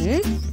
嗯